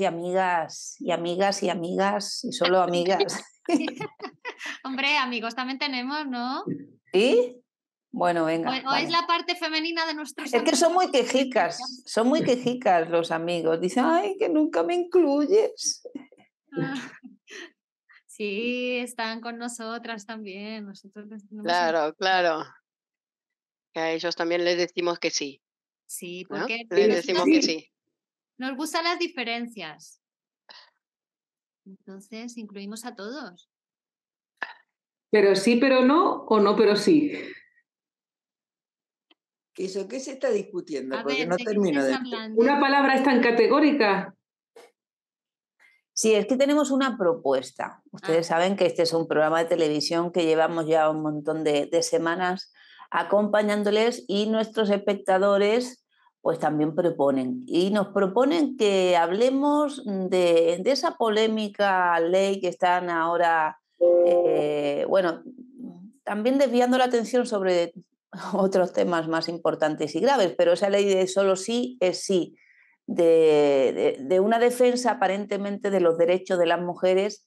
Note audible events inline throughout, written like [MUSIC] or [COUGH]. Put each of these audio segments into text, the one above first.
Amigas y amigas y amigas y amigas y solo amigas. [LAUGHS] Hombre, amigos también tenemos, ¿no? ¿Sí? Bueno, venga. O, es la parte femenina de nuestros Es que son muy quejicas, son muy quejicas los amigos. Dicen, ay, que nunca me incluyes. Ah, [LAUGHS] sí, están con nosotras también. Nosotros claro, claro. a ellos también les decimos que sí. Sí, porque les decimos que sí. Nos gustan las diferencias. Entonces, incluimos a todos. Pero sí, pero no, o no, pero sí. ¿Qué, eso, ¿Qué se está discutiendo? Porque no termino de... Una palabra es tan categórica. Sí, es que tenemos una propuesta. Ustedes ah. saben que este es un programa de televisión que llevamos ya un montón de, de semanas acompañándoles y nuestros espectadores pues también proponen. Y nos proponen que hablemos de, esa polémica ley que están ahora, eh, bueno, también desviando la atención sobre [LAUGHS] otros temas más importantes y graves, pero esa ley de solo sí es sí, de una defensa aparentemente de los derechos de las mujeres,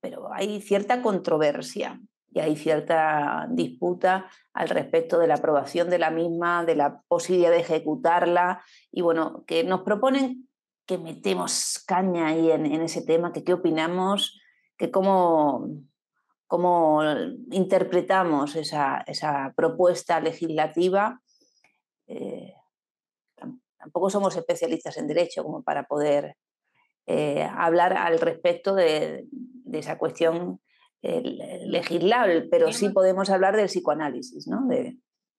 pero hay cierta controversia y hay cierta disputa al respecto de la aprobación de la misma, de la posibilidad de ejecutarla y bueno, que nos proponen que metemos caña ahí en, ese tema, que qué opinamos, que cómo, cómo interpretamos esa, esa propuesta legislativa. Eh, tampoco somos especialistas en derecho como para poder eh, hablar al respecto de, de esa cuestión legislable, pero sí podemos hablar del psicoanálisis, ¿no? De,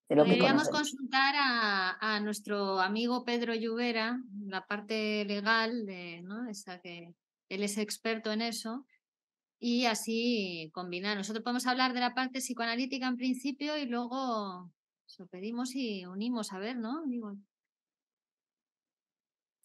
lo Podríamos consultar a, nuestro amigo Pedro Lluvera, la parte legal, de, ¿no? Esa que él es experto en eso, y así combinar. Nosotros podemos hablar de la parte psicoanalítica en principio y luego lo pedimos y unimos a ver, ¿no? Digo,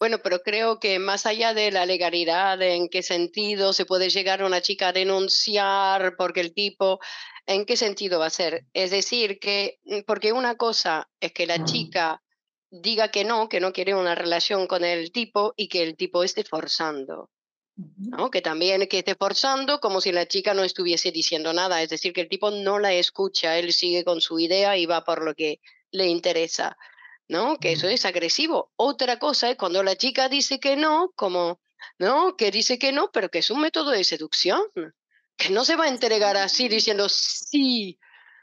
bueno, pero creo que más allá de la legalidad, en qué sentido se puede llegar a una chica a denunciar porque el tipo, ¿en qué sentido va a ser? Es decir, que, mm, porque una cosa es que la chica diga que no, que no quiere una relación con el tipo y que el tipo esté forzando. ¿no? Que también que esté forzando como si la chica no estuviese diciendo nada, es decir, que el tipo no la escucha, él sigue con su idea y va por lo que le interesa. ¿No? Que eso es agresivo. Otra cosa es cuando la chica dice que no, como, ¿no? Que dice que no, pero que es un método de seducción, que no se va a entregar así diciendo sí.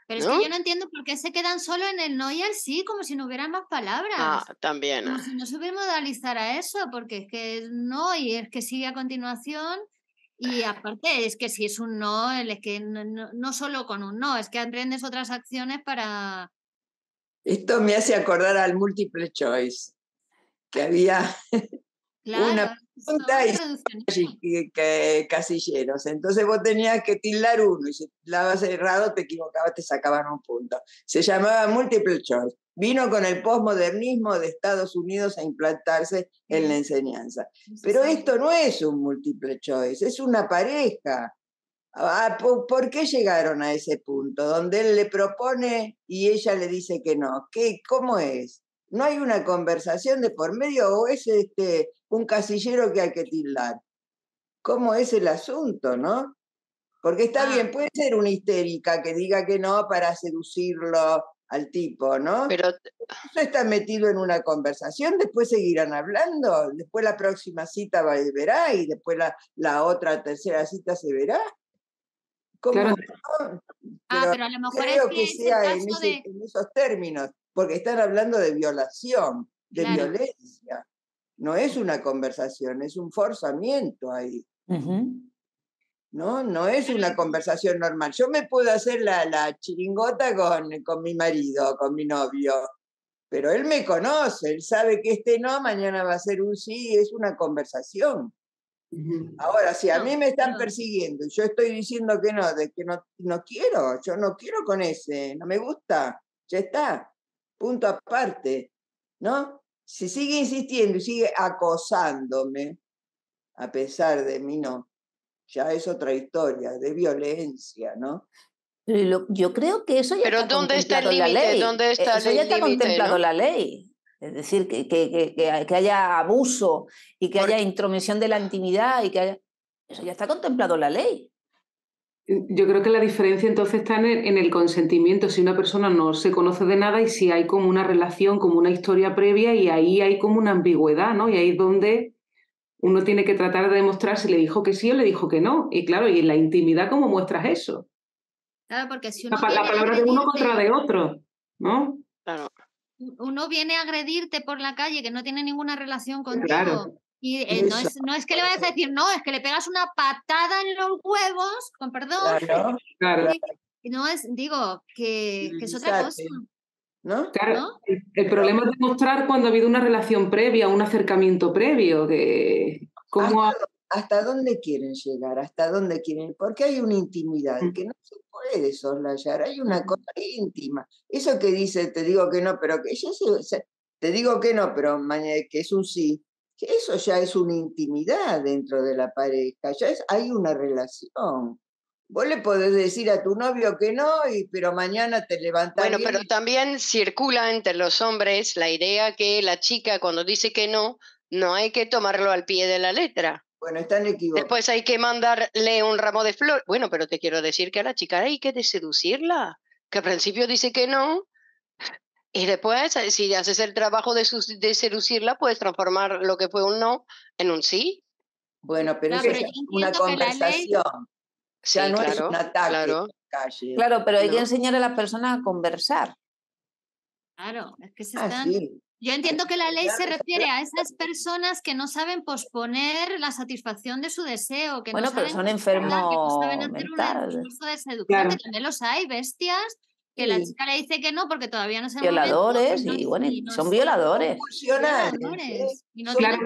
Pero es que yo no entiendo por qué se quedan solo en el no y el sí, como si no hubiera más palabras. Ah, también. Como si no se modalizar a eso, porque es que no y es que sigue a continuación. Y aparte, es que si es un no, es que no, no solo con un no, es que aprendes otras acciones para, esto me hace acordar al multiple choice, que había [LAUGHS] una pregunta y [LAUGHS] casilleros. Entonces vos tenías que tildar uno y si tildabas errado te equivocabas, te sacaban un punto. Se llamaba multiple choice. Vino con el posmodernismo de Estados Unidos a implantarse en la enseñanza. Pero esto no es un multiple choice, es una pareja. Ah, ¿Por qué llegaron a ese punto? Donde él le propone y ella le dice que no. ¿Qué, ¿Cómo es? ¿No hay una conversación de por medio o es este, un casillero que hay que tildar? ¿Cómo es el asunto, no? Porque está bien, ah. puede ser una histérica que diga que no para seducirlo al tipo, ¿no? Pero eso está metido en una conversación, después seguirán hablando, después la próxima cita va, verá y después la, la otra tercera cita se verá. ¿Cómo? ah, pero a lo mejor creo que, sea en, esos términos, porque están hablando de violación, de violencia. No es una conversación, es un forzamiento ahí. ¿no? No es una conversación normal. Yo me puedo hacer la, la chiringota con, con mi marido, con mi novio, pero él me conoce, él sabe que este no, mañana va a ser un sí, es una conversación. Ahora, si a mí me están persiguiendo y yo estoy diciendo que no, de que no, no quiero, yo no quiero con ese, no me gusta, ya está, punto aparte, ¿no? Si sigue insistiendo y sigue acosándome, a pesar de mí no, ya es otra historia de violencia, ¿no? yo creo que eso ya Pero está ¿dónde está el límite? ¿Dónde está eso ya está contemplado la ley. Es decir, que, que, que, haya abuso y que haya intromisión de la intimidad y que haya... Eso ya está contemplado en la ley. Yo creo que la diferencia entonces está en el, en el, consentimiento, si una persona no se conoce de nada y si hay como una relación, como una historia previa y ahí hay como una ambigüedad, ¿no? Y ahí es donde uno tiene que tratar de demostrar si le dijo que sí o le dijo que no. Y claro, y en la intimidad, ¿cómo muestras eso? Claro, porque si uno la, la palabra de uno contra de otro, ¿no? Claro uno viene a agredirte por la calle que no tiene ninguna relación contigo. Y eh, no, es, no, es, que le vayas a decir, no, es que le pegas una patada en los huevos, con perdón. Claro, [LAUGHS] Y, no es, digo, que, que es otra cosa. ¿No? Claro, El, problema es demostrar cuando ha habido una relación previa, un acercamiento previo, que cómo hasta dónde quieren llegar, hasta dónde quieren, porque hay una intimidad mm. que no se puede soslayar, hay una cosa íntima. Eso que dice, te digo que no, pero que ya se, te digo que no, pero que es un sí, que eso ya es una intimidad dentro de la pareja, ya es, hay una relación. Vos le podés decir a tu novio que no, y, pero mañana te levantas. Bueno, pero también circula entre los hombres la idea que la chica cuando dice que no, no hay que tomarlo al pie de la letra. Bueno, están equivocados. Después hay que mandarle un ramo de flor. Bueno, pero te quiero decir que a la chica hay que seducirla. Que al principio dice que no. Y después, eh, si haces el trabajo de, de seducirla, puedes transformar lo que fue un no en un sí. Bueno, pero, es una conversación. Ya no es un ataque claro. Claro, pero hay que enseñar a la persona a conversar. Claro, es que se ah, están... Yo entiendo que la ley se refiere a esas personas que no saben posponer la satisfacción de su deseo, que bueno, no pero saben son enfermos que no saben hacer un esfuerzo de seducción, que también los hay, bestias, que la chica le dice que no porque todavía no se Violadores, y bueno, son violadores. Funcionales. no claro,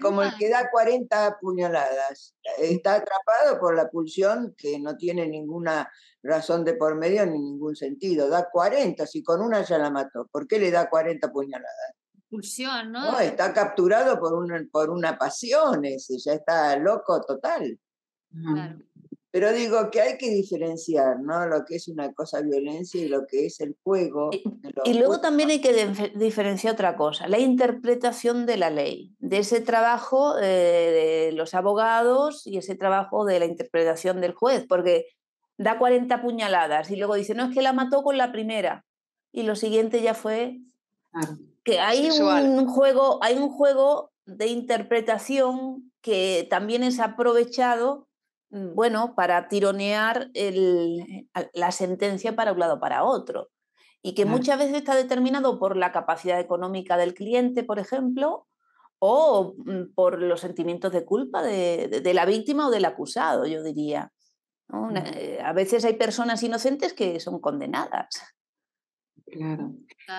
como el que da 40 puñaladas. Está atrapado por la pulsión que no tiene ninguna razón de por medio ni ningún sentido. Da 40, si con una ya la mató. ¿Por qué le da 40 puñaladas? Pulsión, ¿no? No, está capturado por una, por una pasión ese, ya está loco total. Claro. Pero digo que hay que diferenciar, ¿no? Lo que es una cosa violencia y lo que es el juego. Y, luego también hay que diferenciar otra cosa, la interpretación de la ley, de ese trabajo eh, de los abogados y ese trabajo de la interpretación del juez, porque da 40 puñaladas y luego dice, no, es que la mató con la primera y lo siguiente ya fue que hay un juego, hay un juego de interpretación que también es aprovechado Mm, bueno, para tironear la sentencia para un lado o para otro. Y que muchas veces está determinado por la capacidad económica del cliente, por ejemplo, o mm, por los sentimientos de culpa de, la víctima o del acusado, yo diría. Eh, a veces hay personas inocentes que son condenadas. Claro.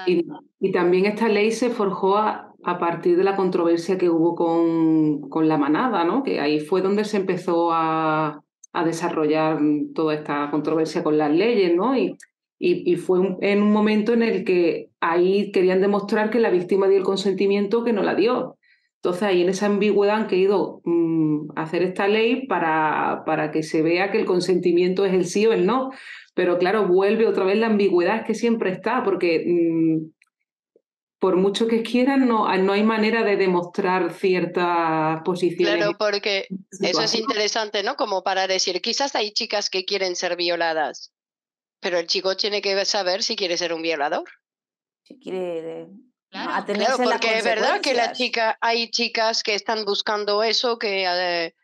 Y, también esta ley se forjó a, partir de la controversia que hubo con, la manada, ¿no? Que ahí fue donde se empezó a, desarrollar toda esta controversia con las leyes, ¿no? Y, y, fue en un momento en el que ahí querían demostrar que la víctima dio el consentimiento que no la dio. Entonces ahí en esa ambigüedad han querido mm, hacer esta ley para, para que se vea que el consentimiento es el sí o el no. Pero claro, vuelve otra vez la ambigüedad que siempre está, porque mm, por mucho que quieran, no, no hay manera de demostrar ciertas posiciones. Claro, porque eso es interesante, ¿no? Como para decir, quizás hay chicas que quieren ser violadas, pero el chico tiene que saber si quiere ser un violador. Si quiere Claro, claro porque es verdad que la chica, hay chicas que están buscando eso, que eh,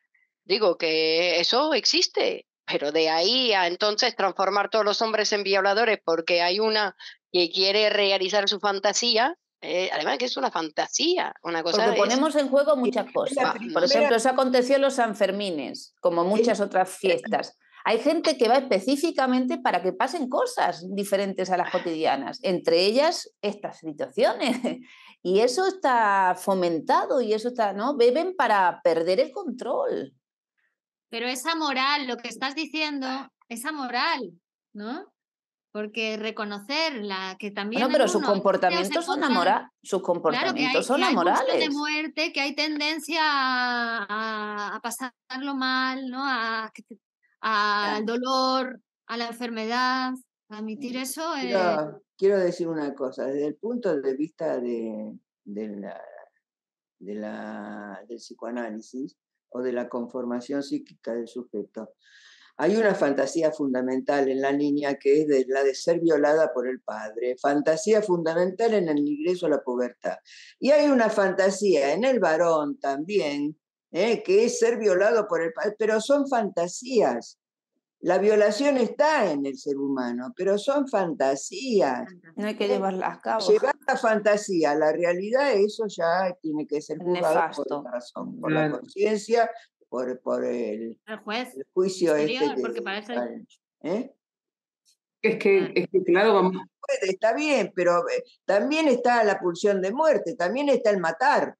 digo que eso existe. Pero de ahí a entonces transformar todos los hombres en violadores porque hay una que quiere realizar su fantasía, eh, además que es una fantasía, una cosa. Porque ponemos en juego muchas cosas. Por ejemplo, eso aconteció en los Sanfermines, como muchas otras fiestas. Hay gente que va específicamente para que pasen cosas diferentes a las cotidianas, entre ellas estas situaciones. [LAUGHS] Y eso está fomentado y eso está, ¿no? Beben para perder el control. Pero esa moral, lo que estás diciendo, esa moral, ¿no? Porque reconocer la que también. No, pero sus comportamientos son amorales. Sus comportamientos son amorales. de muerte, que hay tendencia a, pasarlo mal, ¿no? A, al dolor, a la enfermedad. Admitir eso. Quiero, decir una cosa. Desde el punto de vista de, la, de la, del psicoanálisis o de la conformación psíquica del sujeto, hay una fantasía fundamental en la niña que es de, la de ser violada por el padre, fantasía fundamental en el ingreso a la pubertad. Y hay una fantasía en el varón también, ¿eh? que es ser violado por el padre, pero son fantasías. La violación está en el ser humano, pero son fantasías. No hay que llevarlas a cabo. Llevar la fantasía a la realidad, eso ya tiene que ser juzgado por la razón, por la conciencia por, el, juez, juicio este porque parece... ¿eh? Es que, es que, claro, vamos. Está bien, pero eh, también está la pulsión de muerte, también está el matar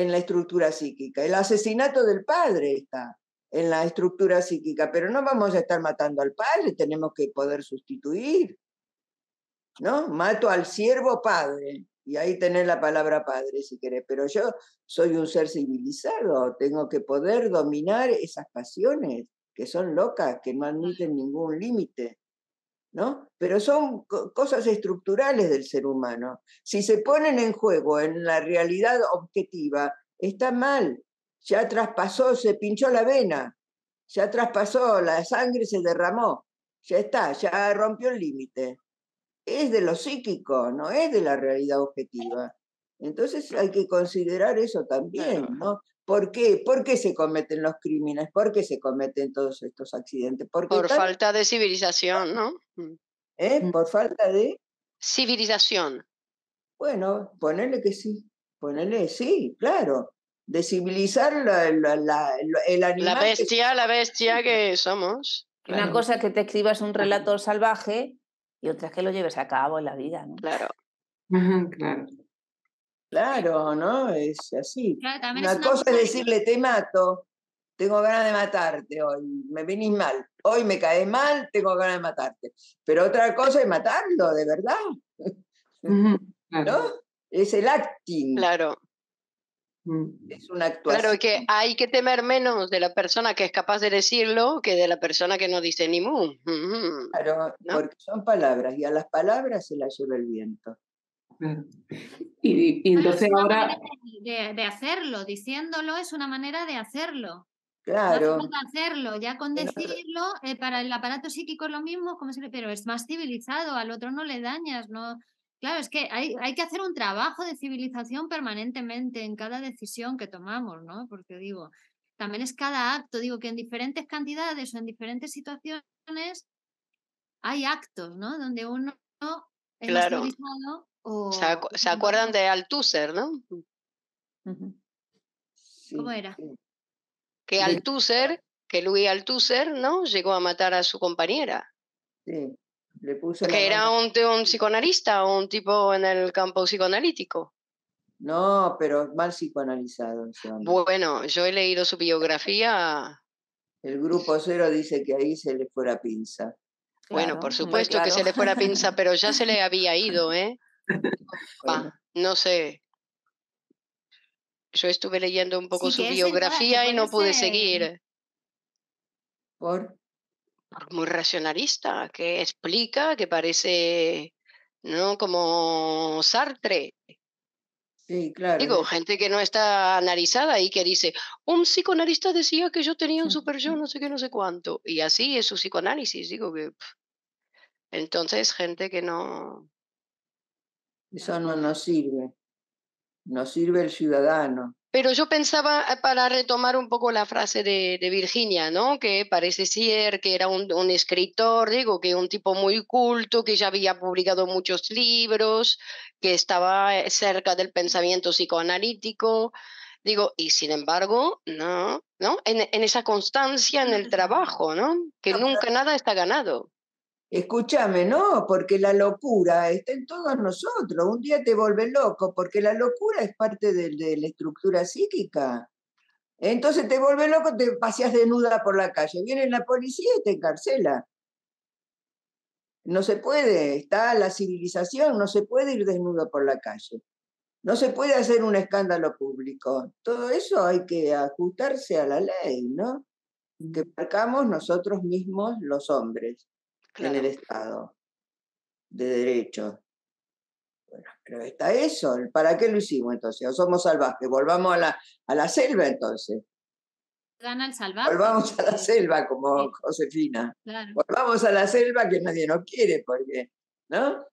en la estructura psíquica. El asesinato del padre está en la estructura psíquica, pero no vamos a estar matando al padre, tenemos que poder sustituir. ¿No? Mato al siervo padre, y ahí tenés la palabra padre si querés, pero yo soy un ser civilizado, tengo que poder dominar esas pasiones que son locas, que no admiten ningún límite, ¿no? Pero son cosas estructurales del ser humano. Si se ponen en juego en la realidad objetiva, está mal, ya traspasó, se pinchó la vena, ya traspasó, la sangre se derramó, ya está, ya rompió el límite es de lo psíquico, no es de la realidad objetiva. Entonces hay que considerar eso también, ¿no? ¿Por qué? ¿Por qué se cometen los crímenes? ¿Por qué se cometen todos estos accidentes? Por falta de civilización, ¿no? Mm. ¿Eh? Mm. Por falta de... Civilización. Bueno, ponerle que sí, ponerle sí, claro. De civilizar la, el animal. La bestia, la bestia que somos. Una cosa es que te escribas un relato salvaje y otra es que lo lleves a cabo en la vida, ¿no? Claro. claro. Claro, ¿no? Es así. una, cosa es decirle, te mato, tengo ganas de matarte hoy, me venís mal, hoy me cae mal, tengo ganas de matarte. Pero otra cosa es matarlo, de verdad. [LAUGHS] [LAUGHS] ¿No? Es el acting. Claro. Mm. Es una actuación. Claro que hay que temer menos de la persona que es capaz de decirlo que de la persona que no dice ni mu. Claro, porque son palabras y a las palabras se las lleva el viento. Y, entonces ahora... De, hacerlo, diciéndolo es una manera de hacerlo. Claro. No hacerlo, ya con decirlo, eh, para el aparato psíquico es lo mismo, como pero es más civilizado, al otro no le dañas, no, Claro, es que hay, hay, que hacer un trabajo de civilización permanentemente en cada decisión que tomamos, ¿no? Porque digo, también es cada acto, digo que en diferentes cantidades o en diferentes situaciones hay actos, ¿no? Donde uno es claro. O... ¿Se, acuerdan de Althusser, no? ¿Cómo era? Que Althusser, que Louis Althusser, ¿no? Llegó a matar a su compañera. Sí que era un, un psicoanalista o un tipo en el campo psicoanalítico. No, pero mal psicoanalizado. Bueno, yo he leído su biografía. El grupo cero dice que ahí se le fuera pinza. bueno, por supuesto que se le fuera pinza, pero ya se le [LAUGHS] había ido, ¿eh? No sé. Yo estuve leyendo un poco su biografía y no pude seguir. ¿Por? muy racionalista, que explica, que parece, ¿no? Como Sartre. Sí, claro. Digo, gente que no está analizada y que dice, un psicoanalista decía que yo tenía un super yo, [LAUGHS] no sé qué, no sé cuánto. Y así es su psicoanálisis, digo que... Entonces, gente que no... Eso no nos sirve. Nos sirve el ciudadano. Pero yo pensaba, eh, para retomar un poco la frase de, Virginia, ¿no? Que parece ser que era un, un, escritor, digo, que un tipo muy culto, que ya había publicado muchos libros, que estaba eh, cerca del pensamiento psicoanalítico, digo, y sin embargo, no, ¿no? En, en esa constancia en el trabajo, ¿no? Que nunca nada está ganado. Escúchame, no, porque la locura está en todos nosotros. Un día te vuelve loco, porque la locura es parte de, la estructura psíquica. Entonces te vuelve loco, te paseas desnuda por la calle. Viene la policía y te encarcela. No se puede, está la civilización, no se puede ir desnudo por la calle. No se puede hacer un escándalo público. Todo eso hay que ajustarse a la ley, ¿no? Que marcamos nosotros mismos los hombres en el Estado de Derecho. Bueno, pero está eso. ¿Para qué lo hicimos entonces? ¿O somos salvajes? Volvamos a la, a la selva entonces. Gana el salvaje. Volvamos a la selva como Josefina. Volvamos a la selva que nadie nos quiere, porque, ¿no?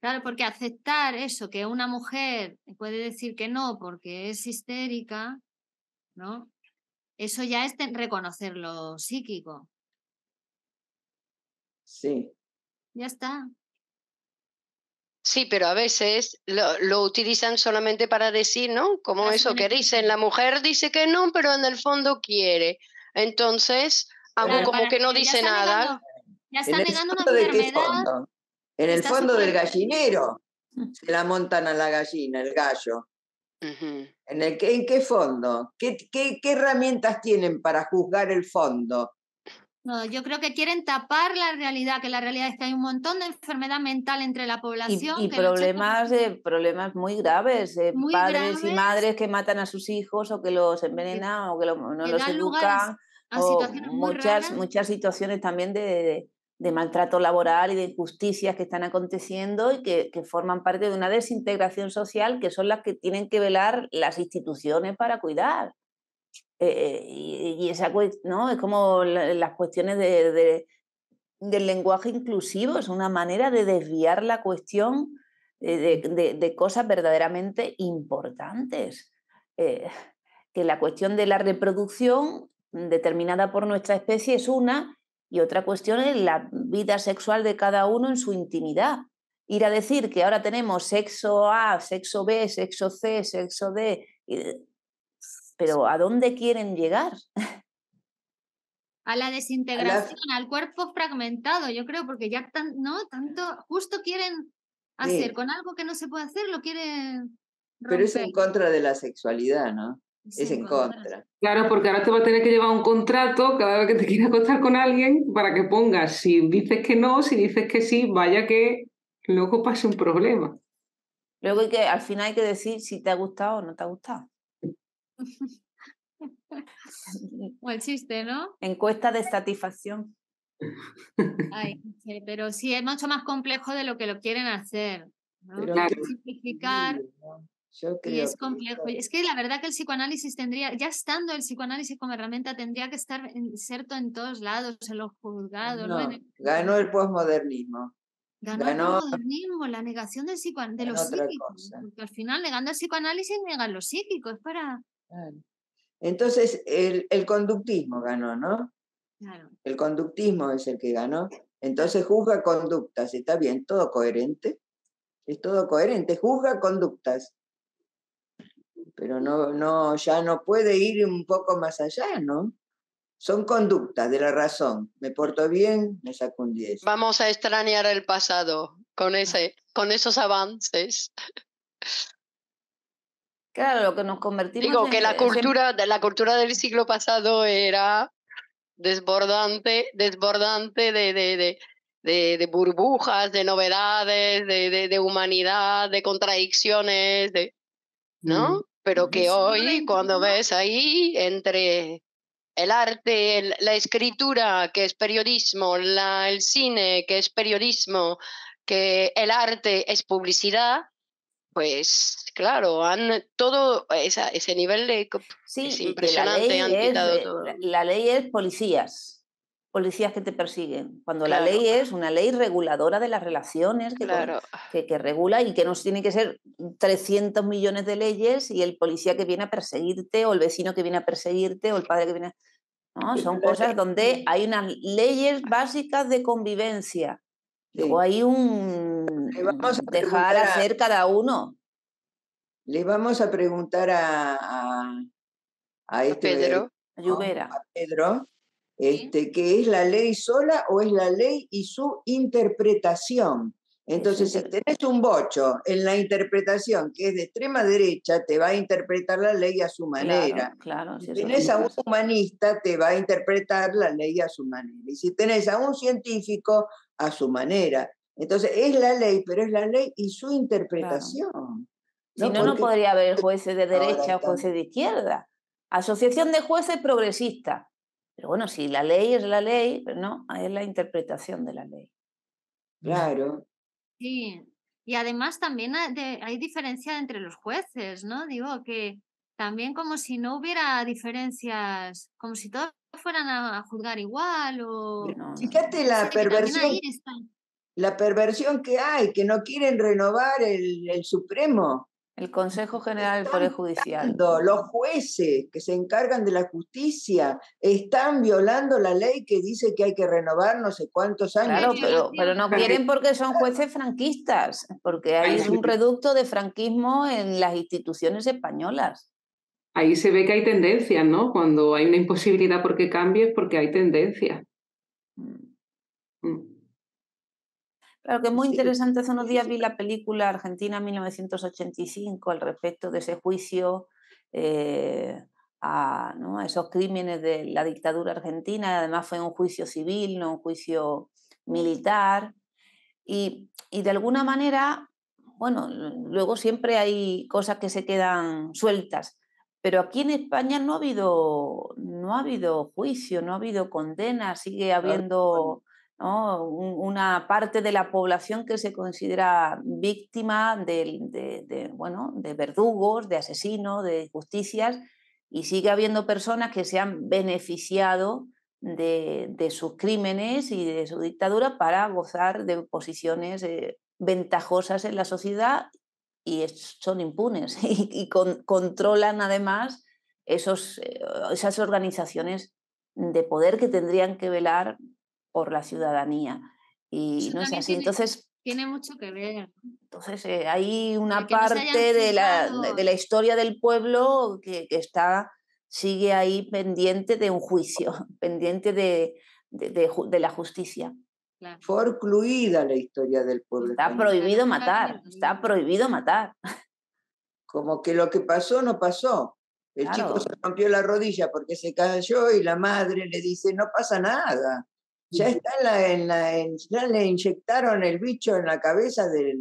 Claro, porque aceptar eso, que una mujer puede decir que no porque es histérica, ¿no? Eso ya es reconocer lo psíquico. Sí. Ya está. Sí, pero a veces lo, utilizan solamente para decir, ¿no? Como eso que dicen, la mujer dice que no, pero en el fondo quiere. Entonces, hago como que no dice nada. ya está negando una enfermedad. En el fondo del gallinero se la montan a la gallina, el gallo. ¿En, el, ¿En qué fondo? ¿Qué, qué, qué herramientas tienen para juzgar el fondo? No, yo creo que quieren tapar la realidad, que la realidad es que hay un montón de enfermedad mental entre la población. Y, problemas, problemas muy graves, padres y madres que matan a sus hijos o que los envenenan o que no los educan. o muchas, muchas situaciones también de, de, maltrato laboral y de injusticias que están aconteciendo y que, que forman parte de una desintegración social que son las que tienen que velar las instituciones para cuidar. Eh, y, esa ¿no? Es como las cuestiones de, del lenguaje inclusivo, es una manera de desviar la cuestión eh, de, cosas verdaderamente importantes. Eh, que la cuestión de la reproducción determinada por nuestra especie es una y otra cuestión es la vida sexual de cada uno en su intimidad. Ir a decir que ahora tenemos sexo A, sexo B, sexo C, sexo D, pero ¿a dónde quieren llegar? [LAUGHS] A la desintegración, al cuerpo fragmentado, yo creo, porque ya tan, ¿no? Tanto, justo quieren hacer con algo que no se puede hacer, lo quieren. Pero es en contra de la sexualidad, ¿no? Es, en contra. Claro, porque ahora te va a tener que llevar un contrato cada vez que te [LAUGHS] quieras acostar con alguien para que pongas si dices que no, si dices que sí, vaya que luego pase un problema. Luego hay que, al final hay que decir si te ha gustado o no te ha gustado. [LAUGHS] o el chiste, ¿no? Encuesta de satisfacción. [LAUGHS] pero sí, es mucho más complejo de lo que lo quieren hacer. Simplificar. y es complejo. Es que la verdad que el psicoanálisis tendría, ya estando el psicoanálisis como herramienta, tendría que estar inserto en todos lados, en los juzgados. Ganó el posmodernismo. Ganó, el modernismo, la negación del psico, de los psíquicos. Porque al final, negando el psicoanálisis, negan los psíquicos. Es para. Entonces, el, el, conductismo ganó, ¿no? Claro. El conductismo es el que ganó. Entonces, juzga conductas. Está bien, todo coherente. Es todo coherente. Juzga conductas. Pero no, no, ya no puede ir un poco más allá, ¿no? Son conductas de la razón. Me porto bien, me saco un 10. Vamos a extrañar el pasado con, ese, con esos avances. Claro, lo que nos convertimos Digo que la cultura, de la cultura del siglo pasado era desbordante, desbordante de, de, de, de burbujas, de novedades, de, humanidad, de contradicciones, de, ¿no? Mm. Pero que hoy, cuando ves ahí entre el arte, la escritura, que es periodismo, el cine, que es periodismo, que el arte es publicidad, pues claro, han todo ese nivel de sí, es impresionante, la ley es, todo. La ley es policías, policías que te persiguen. Cuando la ley es una ley reguladora de las relaciones que, que, regula y que no tiene que ser 300 millones de leyes y el policía que viene a perseguirte o el vecino que viene a perseguirte o el padre que viene a... ¿no? Son cosas donde hay unas leyes básicas de convivencia. Luego hay un vamos a dejar hacer cada uno. Le vamos a preguntar a, a, este Pedro. A. Pedro este, que es la ley sola o es la ley y su interpretación. Entonces, si tenés un bocho en la interpretación que es de extrema derecha, te va a interpretar la ley a su manera. Claro, si tenés a un humanista, te va a interpretar la ley a su manera. Y si tenés a un científico, a su manera. Entonces, es la ley, pero es la ley y su interpretación. Si no, no podría haber jueces de derecha o jueces de izquierda. Asociación de jueces progresista. Pero bueno, si la ley es la ley, pero no, es la interpretación de la ley. Claro. Sí, y además también hay diferencia entre los jueces, ¿no? Digo que también como si no hubiera diferencias, como si todos fueran a, juzgar igual o... Fíjate la perversión. La perversión que hay, que no quieren renovar el, el Supremo. El Consejo General del Poder Judicial. Los jueces que se encargan de la justicia están violando la ley que dice que hay que renovar no sé cuántos años. Claro, pero, pero no quieren porque son jueces franquistas, porque hay un reducto de franquismo en las instituciones españolas. Ahí se ve que hay tendencias, ¿no? Cuando hay una imposibilidad porque cambie es porque hay tendencias. Mm. Mm. Claro que es muy interesante. Hace unos días vi la película Argentina 1985 al respecto de ese juicio eh, a, esos crímenes de la dictadura argentina. Además fue un juicio civil, no un juicio militar. Y, de alguna manera, bueno, luego siempre hay cosas que se quedan sueltas. Pero aquí en España no ha habido, no ha habido juicio, no ha habido condena, sigue habiendo una parte de la población que se considera víctima de, bueno, de verdugos, de asesinos, de justicias, y sigue habiendo personas que se han beneficiado de, sus crímenes y de su dictadura para gozar de posiciones eh, ventajosas en la sociedad y son impunes [LAUGHS] y, controlan además esos, eh, esas organizaciones de poder que tendrían que velar por la ciudadanía. Y no sé así. Entonces. Tiene mucho que ver. Entonces, eh, hay una parte de, la, de, la, historia del pueblo que, está, sigue ahí pendiente de un juicio, [LAUGHS] pendiente de, de la justicia. Forcluida la historia del pueblo. Está prohibido matar, está prohibido matar. Como que lo que pasó no pasó. El chico se rompió la rodilla porque se cayó y la madre le dice, no pasa nada. Ya está en la, ya le inyectaron el bicho en la cabeza de,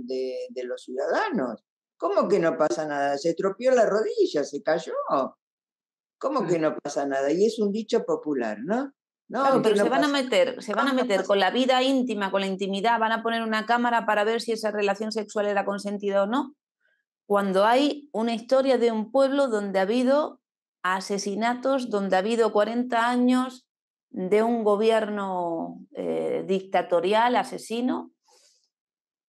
de, los ciudadanos. ¿Cómo que no pasa nada? Se estropeó la rodilla, se cayó. ¿Cómo que no pasa nada? Y es un dicho popular, ¿no? No, pero se van a meter, se van a meter con la vida íntima, con la intimidad, van a poner una cámara para ver si esa relación sexual era consentida o no. Cuando hay una historia de un pueblo donde ha habido asesinatos, donde ha habido 40 años de un gobierno eh, dictatorial, asesino,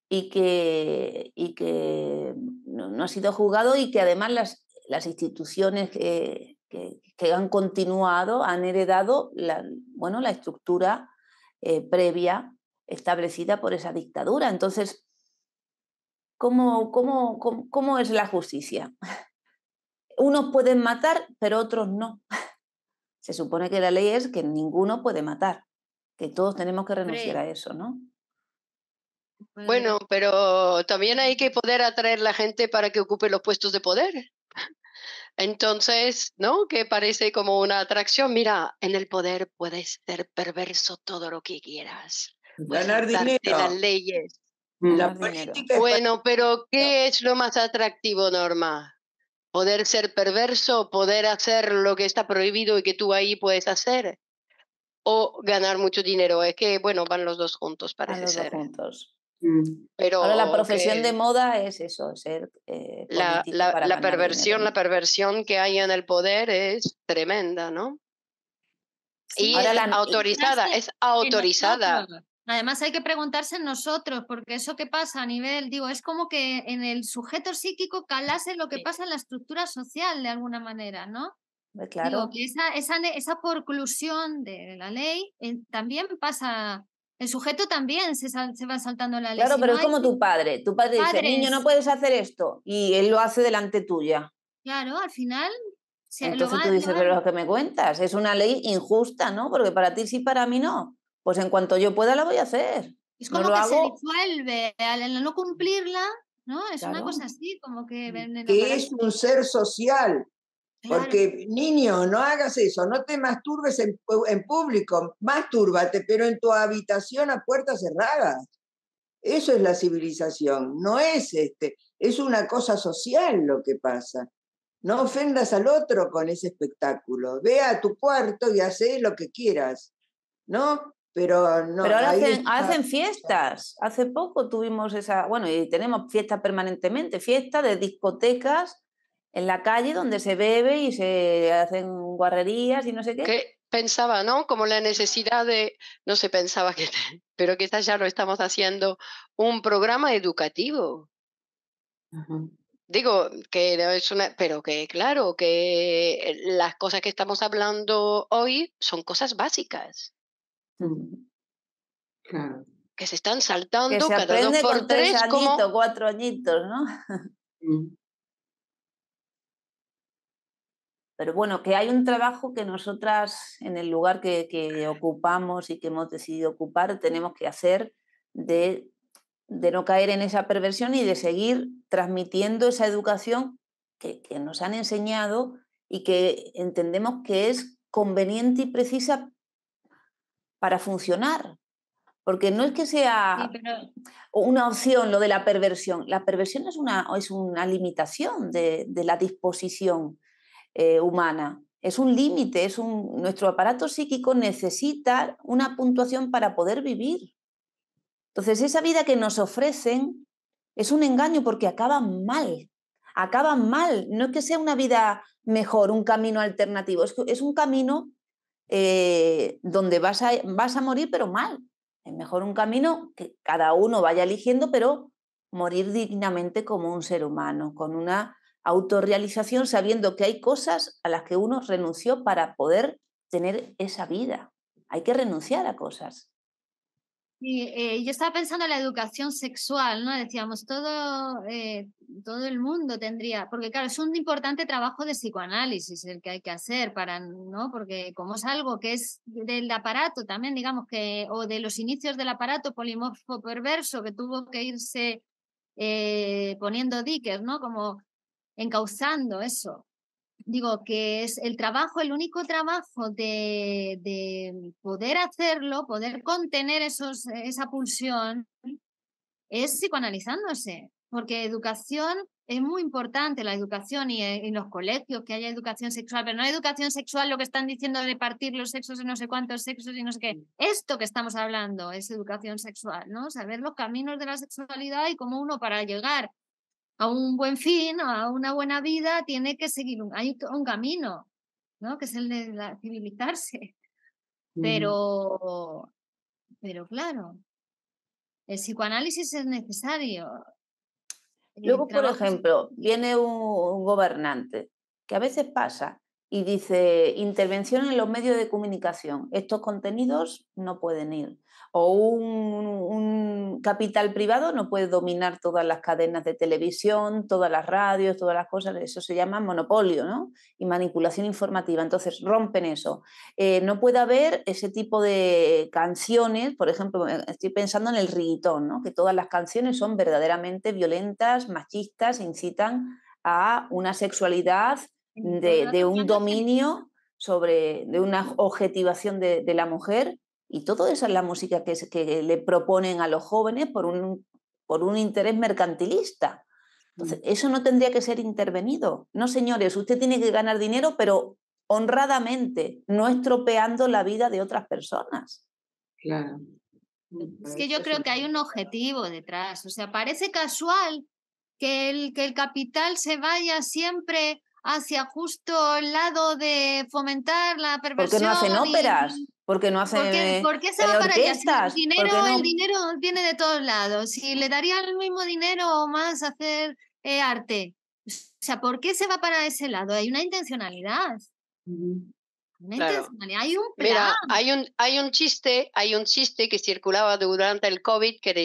y que, y que no, ha sido juzgado y que además las, las instituciones que, que, han continuado han heredado la, bueno, la estructura eh, previa establecida por esa dictadura. Entonces, ¿cómo, cómo, cómo, cómo es la justicia? [LAUGHS] Unos pueden matar, pero otros no. Se supone que la ley es que ninguno puede matar, que todos tenemos que renunciar a eso, ¿no? Bueno, pero también hay que poder atraer la gente para que ocupe los puestos de poder. Entonces, ¿no? Que parece como una atracción. Mira, en el poder puedes ser perverso todo lo que quieras. Ganar dinero. las leyes. La bueno, pero ¿qué es lo más atractivo, Norma? Poder ser perverso, poder hacer lo que está prohibido y que tú ahí puedes hacer, o ganar mucho dinero. Es que, bueno, van los dos juntos, parece los ser. Dos juntos. Mm. Pero Ahora la profesión de moda es eso, ser eh, la, la, perversión, la perversión que hay en el poder es tremenda, ¿no? y Ahora la, autorizada, es autorizada. Además hay que preguntarse nosotros, porque eso que pasa a nivel, digo, es como que en el sujeto psíquico calase lo que pasa en la estructura social de alguna manera, ¿no? Claro. que esa, esa, esa porclusión de la ley eh, también pasa, el sujeto también se, se va saltando la ley. Claro, pero es como tu padre, tu padre dice, niño, no puedes hacer esto, y él lo hace delante tuya. Claro, al final Entonces tú dices, pero lo que me cuentas es una ley injusta, ¿no? Porque para ti sí, para mí no. Pues en cuanto yo pueda la voy a hacer. Es como que se disuelve al no cumplirla, ¿no? Es una cosa así, como que... Mm. Que es un ser social. Porque, niño, no hagas eso, no te masturbes en, en público, mastúrbate, pero en tu habitación a puertas cerradas. Eso es la civilización, no es este, es una cosa social lo que pasa. No ofendas al otro con ese espectáculo. Ve a tu cuarto y hace lo que quieras, ¿no? Pero no. Pero ahora hacen, fiestas. Hace poco tuvimos esa, bueno, y tenemos fiestas permanentemente, fiestas de discotecas en la calle donde se bebe y se hacen guarrerías y no sé qué. pensaba, ¿no? Como la necesidad de, no se pensaba que, [LAUGHS] pero que ya lo estamos haciendo, un programa educativo. Digo que es una, pero que claro, que las cosas que estamos hablando hoy son cosas básicas. Claro. Que se están saltando cada dos por tres, añitos, cuatro añitos, ¿no? [LAUGHS] Pero bueno, que hay un trabajo que nosotras en el lugar que, que ocupamos y que hemos decidido ocupar tenemos que hacer de, de, no caer en esa perversión y de seguir transmitiendo esa educación que, que nos han enseñado y que entendemos que es conveniente y precisa para funcionar. Porque no es que sea una opción lo de la perversión. La perversión es una, es una limitación de, de la disposición eh, humana. Es un límite, es un, nuestro aparato psíquico necesita una puntuación para poder vivir. Entonces, esa vida que nos ofrecen es un engaño porque acaba mal, acaba mal. No es que sea una vida mejor, un camino alternativo, es, es un camino eh, donde vas a, vas a morir, pero mal. Es mejor un camino que cada uno vaya eligiendo, pero morir dignamente como un ser humano, con una autorrealización sabiendo que hay cosas a las que uno renunció para poder tener esa vida. Hay que renunciar a cosas. Y, eh, yo estaba pensando en la educación sexual, ¿no? Decíamos, todo, eh, todo el mundo tendría, porque claro, es un importante trabajo de psicoanálisis el que hay que hacer para, ¿no? Porque como es algo que es del aparato también, digamos que, o de los inicios del aparato polimorfo perverso que tuvo que irse eh, poniendo diques, ¿no? Como encauzando eso. Digo que es el trabajo, el único trabajo de, de poder hacerlo, poder contener esos, esa pulsión, es psicoanalizándose, porque educación es muy importante, la educación y en los colegios, que haya educación sexual, pero no educación sexual lo que están diciendo de partir los sexos en no sé cuántos sexos y no sé qué. Esto que estamos hablando es educación sexual, ¿no? Saber los caminos de la sexualidad y cómo uno para llegar a un buen fin, a una buena vida, tiene que seguir un, hay un camino, ¿no? Que es el de civilizarse. Pero, pero claro, el psicoanálisis es necesario. Luego, por ejemplo, viene un, gobernante, que a veces pasa, y dice, intervención en los medios de comunicación, estos contenidos no pueden ir o un, capital privado no puede dominar todas las cadenas de televisión, todas las radios, todas las cosas, eso se llama monopolio ¿no? y manipulación informativa. Entonces rompen eso. Eh, no puede haber ese tipo de canciones, por ejemplo, eh, estoy pensando en el riguitón, ¿no? que todas las canciones son verdaderamente violentas, machistas, incitan a una sexualidad de, un dominio sobre, de una objetivación de, de la mujer y todo esa es la música que, que le proponen a los jóvenes por un, por un interés mercantilista. Entonces, mm. eso no tendría que ser intervenido. No, señores, usted tiene que ganar dinero, pero honradamente, no estropeando la vida de otras personas. Claro. Es que yo creo que hay un objetivo detrás. O sea, parece casual que el, que el capital se vaya siempre hacia justo el lado de fomentar la perversión. Porque no hacen óperas porque no hacen ¿Por qué, se va para allá? el dinero, el dinero viene de todos lados. Si le daría el mismo dinero o más hacer eh, arte, o sea, ¿por qué se va para ese lado? Hay una intencionalidad. Hay un plan. Mira, hay un, hay un chiste, hay un chiste que circulaba durante el COVID que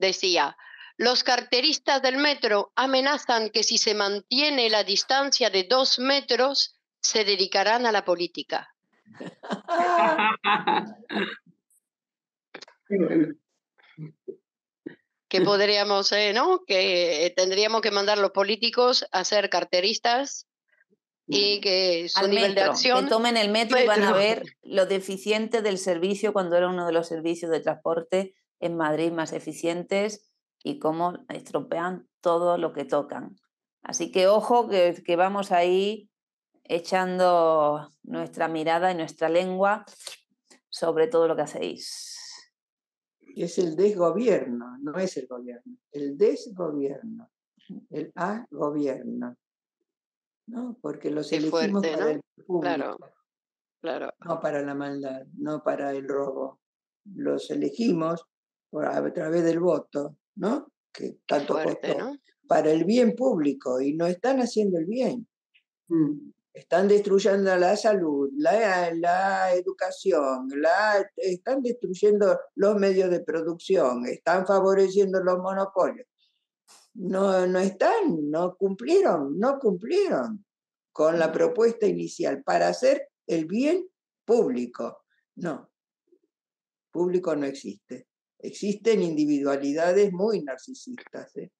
decía, los carteristas del metro amenazan que si se mantiene la distancia de dos metros, se dedicarán a la política. [LAUGHS] que podríamos, eh, ¿no? Que tendríamos que mandar los políticos a ser carteristas y que su nivel de acción... Que tomen el metro, y van a ver lo deficiente del servicio cuando era uno de los servicios de transporte en Madrid más eficientes y cómo estropean todo lo que tocan. Así que ojo que, que vamos ahí echando nuestra mirada y nuestra lengua sobre todo lo que hacéis es el desgobierno, no es el gobierno, el desgobierno, el a gobierno, ¿no? Porque los elegimos para el público, claro, claro. no para la maldad, no para el robo. Los elegimos a través del voto, ¿no? Que tanto costó, para el bien público y no están haciendo el bien. Mm están destruyendo la salud, la, educación, la, están destruyendo los medios de producción, están favoreciendo los monopolios. No, no están, no cumplieron, no cumplieron con la propuesta inicial para hacer el bien público. No, público no existe. Existen individualidades muy narcisistas, ¿eh?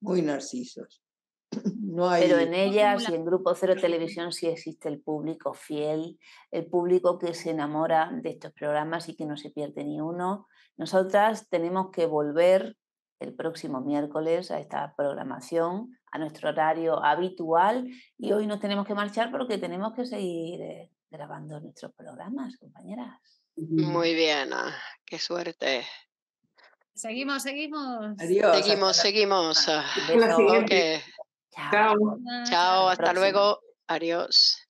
muy narcisos. Pero en ellas y en Grupo Cero Televisión sí existe el público fiel, el público que se enamora de estos programas y que no se pierde ni uno. Nosotras tenemos que volver el próximo miércoles a esta programación, a nuestro horario habitual y hoy nos tenemos que marchar porque tenemos que seguir eh, grabando nuestros programas, compañeras. Muy bien, ah, qué suerte. Seguimos, seguimos. Adiós. Seguimos, seguimos. Chao. Chao, hasta luego. Adiós.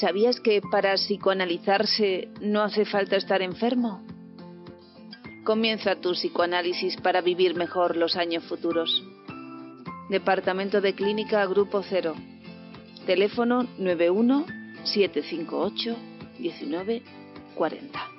¿Sabías que para psicoanalizarse no hace falta estar enfermo? Comienza tu psicoanálisis para vivir mejor los años futuros. Departamento de Clínica Grupo Cero. Teléfono 91 758 1940.